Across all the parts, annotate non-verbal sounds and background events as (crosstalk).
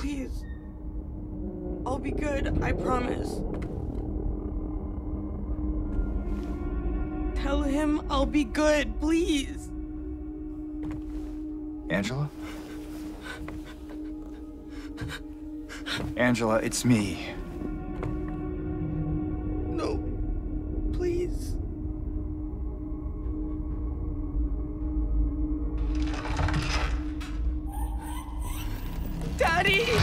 Please. I'll be good, I promise. Tell him I'll be good, please. Angela? Angela, it's me. Daddy!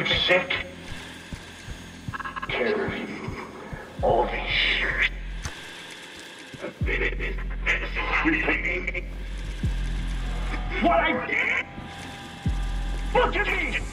You sick? Care of you. All these years. What I did? Look at me!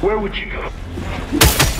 Where would you go?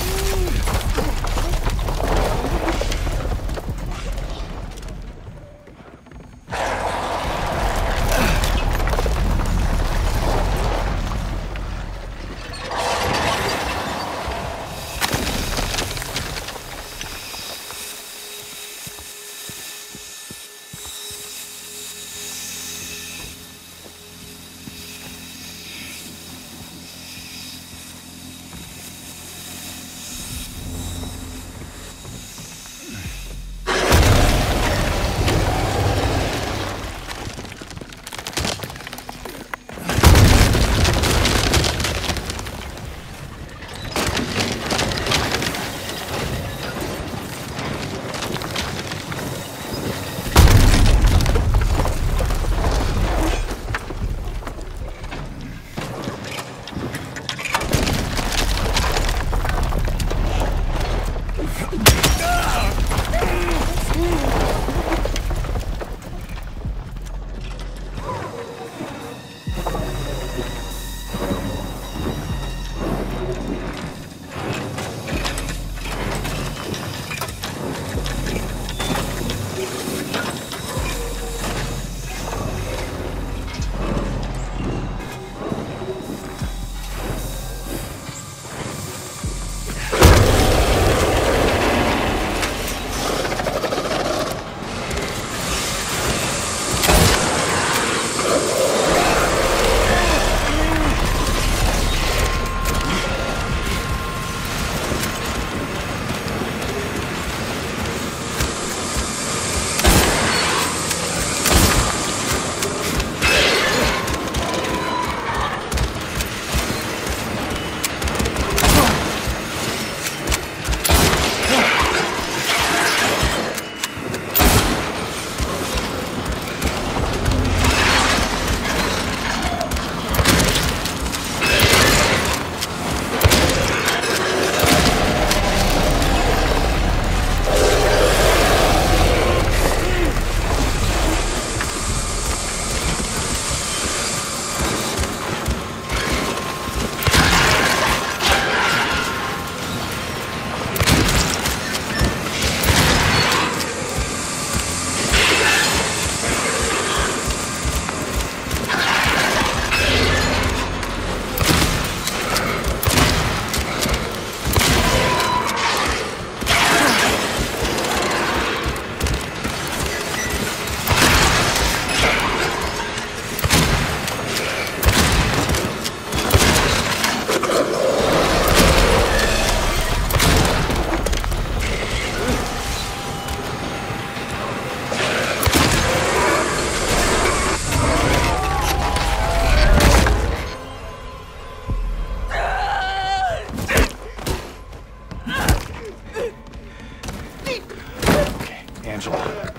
Angela.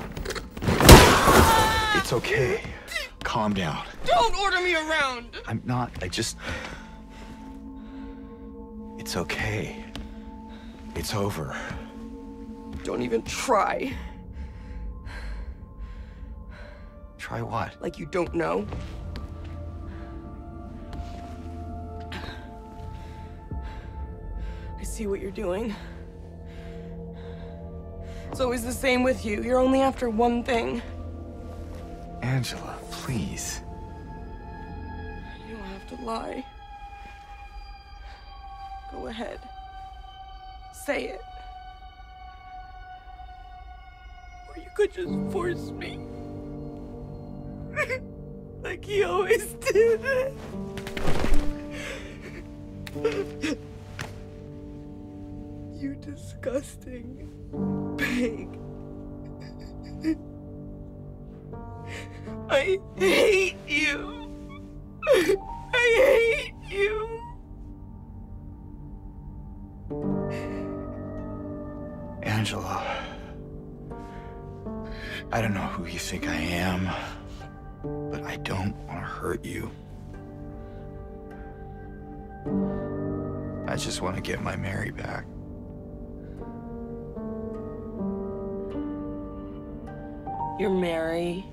It's okay. Calm down. Don't order me around! I'm not. I just. It's okay. It's over. Don't even try. Try what? Like you don't know. I see what you're doing. It's always the same with you. You're only after one thing. Angela, please. You don't have to lie. Go ahead. Say it. Or you could just force me. (laughs) like he always did. You disgusting pig. I hate you. I hate you. Angela. I don't know who you think I am, but I don't want to hurt you. I just want to get my Mary back. Your Mary.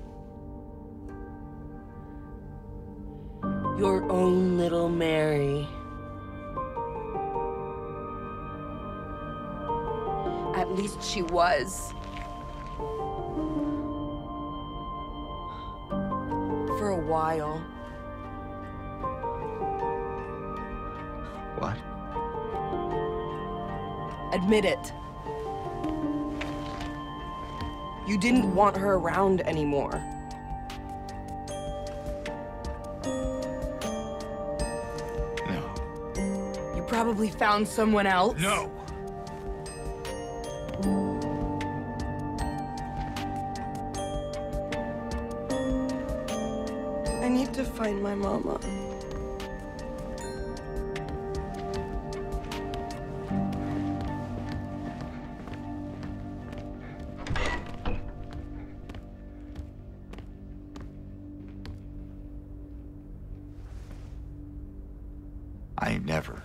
Your own little Mary. At least she was. For a while. What? Admit it. You didn't want her around anymore. No. You probably found someone else. No! I need to find my mama. I never